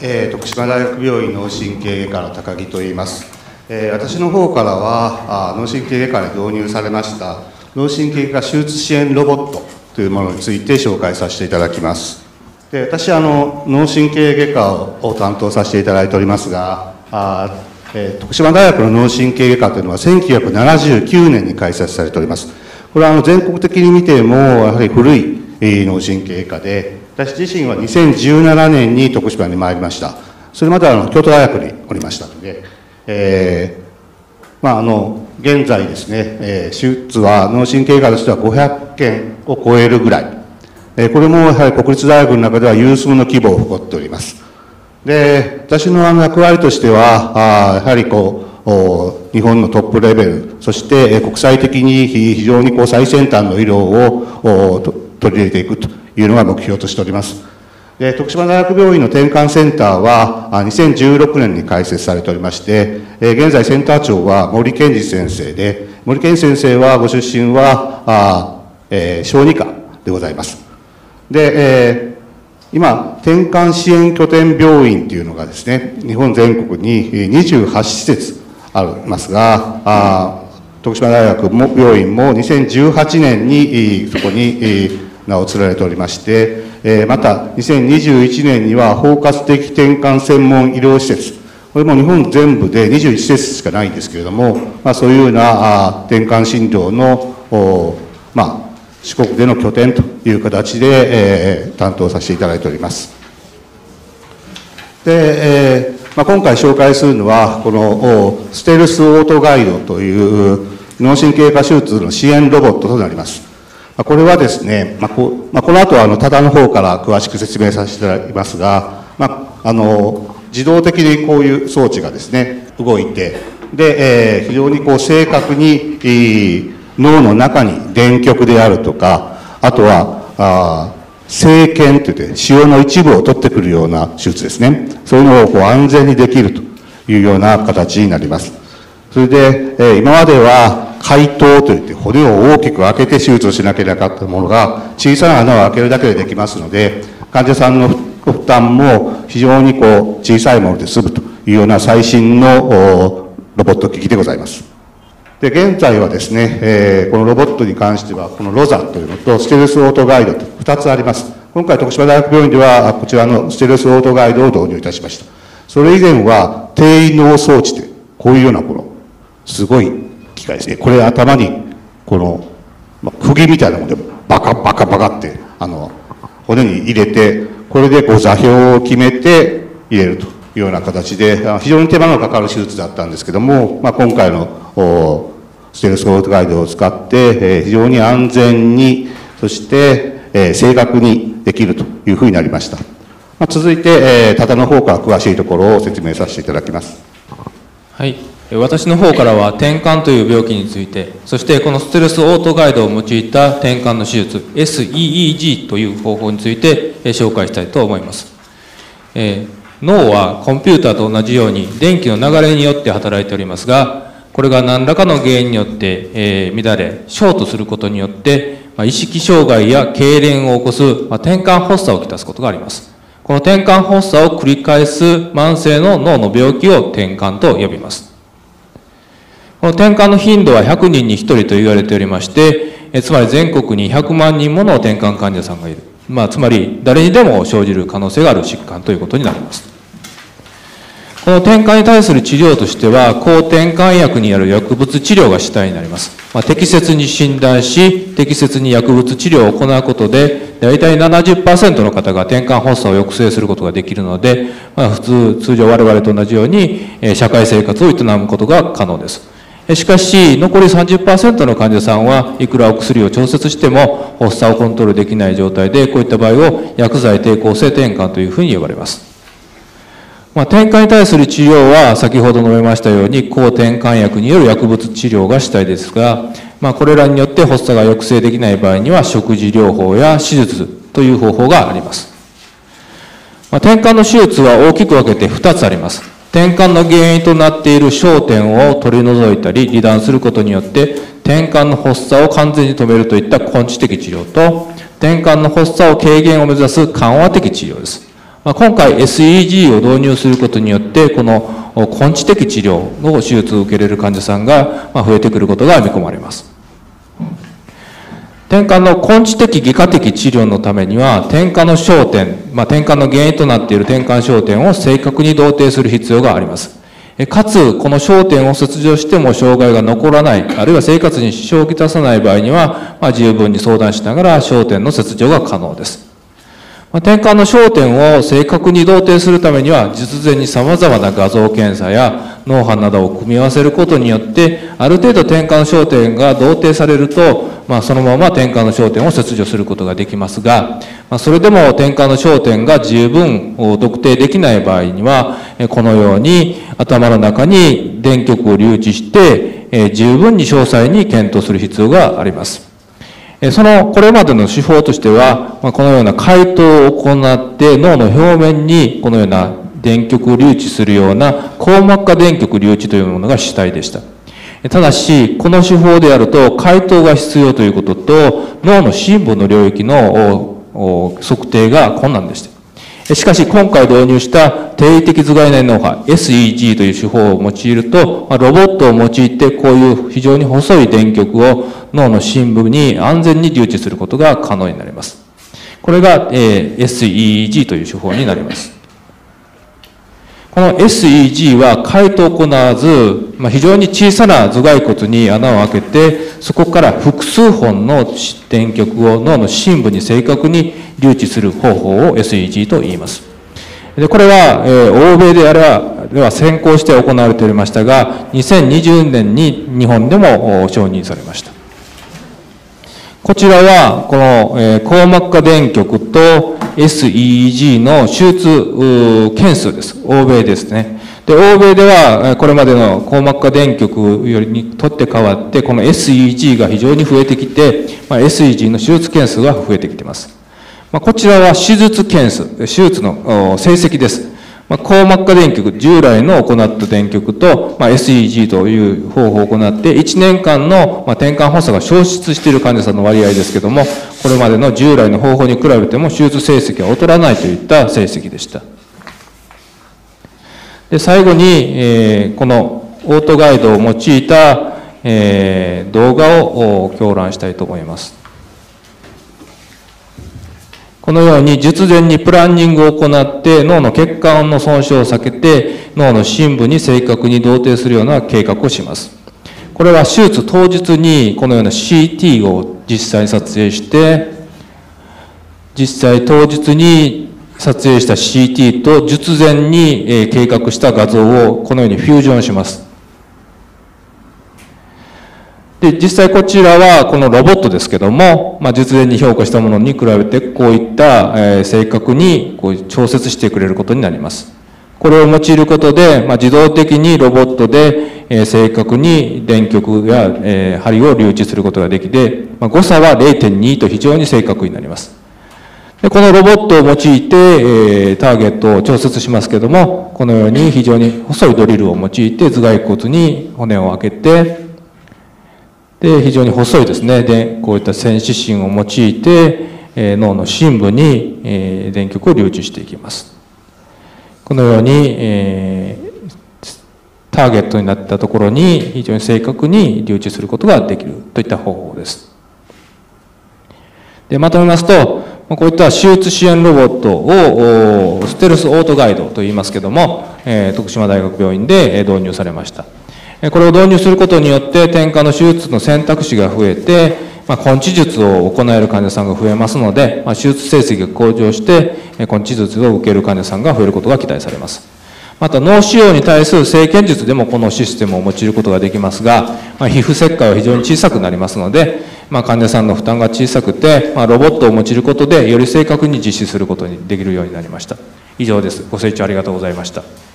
えー、徳島大学病院脳神経外科の高木と言います、えー、私の方からはあ脳神経外科で導入されました脳神経外科手術支援ロボットというものについて紹介させていただきます。で私あの脳神経外科を担当させていただいておりますがあ、えー、徳島大学の脳神経外科というのは1979年に開設されております。これはあの全国的に見てもやはり古い脳神経外科で私自身は2017年に徳島に参りました。それまではの京都大学におりました。ので、えーまあ、あの現在ですね、えー、手術は脳神経科としては500件を超えるぐらい、えー、これもやはり国立大学の中では有数の規模を誇っております。で私のあの役割としてはあやはりこう日本のトップレベルそして国際的に非常にこう最先端の医療を取り入れていくと。いうのが目標としております。で徳島大学病院の転換センターは2016年に開設されておりまして、現在センター長は森健二先生で、森健二先生はご出身はあ、えー、小児科でございます。で、えー今、転換支援拠点病院というのがですね、日本全国に28施設ありますが、あ徳島大学も病院も2018年にそこに名を連ねておりまして、えまた2021年には包括的転換専門医療施設、これも日本全部で21施設しかないんですけれども、まあ、そういうような転換診療の、まあ、四国での拠点という形で、えー、担当させていただいております。で、えーまあ、今回紹介するのは、このステルスオートガイドという脳神経科手術の支援ロボットとなります。これはですね、まあこまあ、この後はあの、多田の方から詳しく説明させていただきますが、まあ、あの、自動的にこういう装置がですね、動いて、で、えー、非常にこう正確に、えー、脳の中に電極であるとか、あとは、あ生検といって、腫瘍の一部を取ってくるような手術ですね。そういうのをこう安全にできるというような形になります。それで、えー、今までは、解凍といって骨を大きく開けて手術をしなければなかったものが小さな穴を開けるだけでできますので患者さんの負担も非常にこう小さいもので済むというような最新のロボット機器でございます。で現在はですね、えー、このロボットに関してはこのロザというのとステルスオートガイドと2つあります。今回徳島大学病院ではこちらのステルスオートガイドを導入いたしました。それ以前は低位脳装置でこういうようなこのすごい機械ですねこれ頭にこの、まあ、釘みたいなものでバカバカバカってあの骨に入れてこれでこう座標を決めて入れるというような形で非常に手間のかかる手術だったんですけども、まあ、今回のステルスコートガイドを使って、え非常に安全にそして、え正確にできるというふうになりました、まあ、続いて、え多田の方から詳しいところを説明させていただきます。はい。私の方からは転換という病気についてそしてこのステルスオートガイドを用いた転換の手術 SEEG という方法について紹介したいと思います、えー、脳はコンピューターと同じように電気の流れによって働いておりますがこれが何らかの原因によって、えー、乱れショートすることによって、まあ、意識障害や痙攣を起こす、まあ、転換発作をきたすことがあります。この転換発作を繰り返す慢性の脳の病気を転換と呼びます。この転換の頻度は100人に1人と言われておりまして、えつまり全国に100万人もの転換患者さんがいる。まあ、つまり誰にでも生じる可能性がある疾患ということになります。この転換に対する治療としては、抗転換薬による薬物治療が主体になります。まあ、適切に診断し、適切に薬物治療を行うことで、大体70%の方が転換発作を抑制することができるので、まあ、普通、通常我々と同じように、社会生活を営むことが可能です。しかし、残り30%の患者さんはいくらお薬を調節しても発作をコントロールできない状態で、こういった場合を薬剤抵抗性転換というふうに呼ばれます。まあ、転換に対する治療は先ほど述べましたように抗転換薬による薬物治療が主体ですが、まあ、これらによって発作が抑制できない場合には食事療法や手術という方法があります。まあ、転換の手術は大きく分けて2つあります。転換の原因となっている焦点を取り除いたり離断することによって転換の発作を完全に止めるといった根治的治療と転換の発作を軽減を目指す緩和的治療です。ま、今回 SEG を導入することによってこの根治的治療の手術を受けれる患者さんが増えてくることが見込まれます。転換の根治的外科的治療のためには転換の焦点、まあ、転換の原因となっている転換焦点を正確に同定する必要がありますかつ、この焦点を切除しても障害が残らない、あるいは生活に支障をきたさない場合には、まあ、十分に相談しながら焦点の切除が可能です。まあ、転換の焦点を正確に同定するためには、術前に様々な画像検査や脳波などを組み合わせることによって、ある程度転換焦点が同定されると、まあ、そのまま転換の焦点を切除することができますが、まあ、それでも転換の焦点が十分特定できない場合には、このように頭の中に電極を留置して、十分に詳細に検討する必要があります。その、これまでの手法としては、このような解凍を行って脳の表面にこのような電極を留置するような硬膜下電極留置というものが主体でした。ただし、この手法であると解凍が必要ということと脳の深部の領域の測定が困難でした。しかし今回導入した定位的頭蓋内脳波 SEG という手法を用いると、ロボットを用いてこういう非常に細い電極を脳の深部に安全に留置することが可能になります。これが SEG という手法になります。この SEG は解凍を行わず、まあ、非常に小さな頭蓋骨に穴を開けて、そこから複数本の電極を脳の深部に正確に留置する方法を SEG と言います。でこれは、えー、欧米であればでは先行して行われておりましたが、2020年に日本でも承認されました。こちらは、この、えー、硬膜下電極と SEG の手術件数です。欧米ですね。で、欧米では、これまでの硬膜下電極よりにとって変わって、この SEG が非常に増えてきて、まあ、SEG の手術件数が増えてきています。まあ、こちらは手術件数、手術の成績です。まあ、硬膜下電極、従来の行った電極と、まあ、SEG という方法を行って、1年間の、まあ、転換発作が消失している患者さんの割合ですけども、これまでの従来の方法に比べても手術成績は劣らないといった成績でした。で最後に、えー、このオートガイドを用いた、えー、動画を教覧したいと思います。このように術前にプランニングを行って脳の血管の損傷を避けて脳の深部に正確に同定するような計画をします。これは手術当日にこのような CT を実際に撮影して実際当日に撮影した CT と術前に計画した画像をこのようにフュージョンします。で、実際こちらはこのロボットですけども、まあ、実前に評価したものに比べてこういった、え正確にこう調節してくれることになります。これを用いることで、まあ、自動的にロボットで、え正確に電極や、え針を留置することができて、まあ、誤差は0.2と非常に正確になります。でこのロボットを用いて、えターゲットを調節しますけども、このように非常に細いドリルを用いて頭蓋骨に骨を開けて、で、非常に細いですね。で、こういった線指針を用いて、え、脳の深部に、え、電極を留置していきます。このように、え、ターゲットになったところに非常に正確に留置することができるといった方法です。で、まとめますと、こういった手術支援ロボットをステルスオートガイドといいますけども、徳島大学病院で導入されました。これを導入することによって転換の手術の選択肢が増えて、まあ、根治術を行える患者さんが増えますので、まあ、手術成績が向上して根治術を受ける患者さんが増えることが期待されます。また脳腫瘍に対する生検術でもこのシステムを用いることができますが、まあ、皮膚切開は非常に小さくなりますので、まあ、患者さんの負担が小さくて、まあ、ロボットを用いることでより正確に実施することにできるようになりました。以上です。ご清聴ありがとうございました。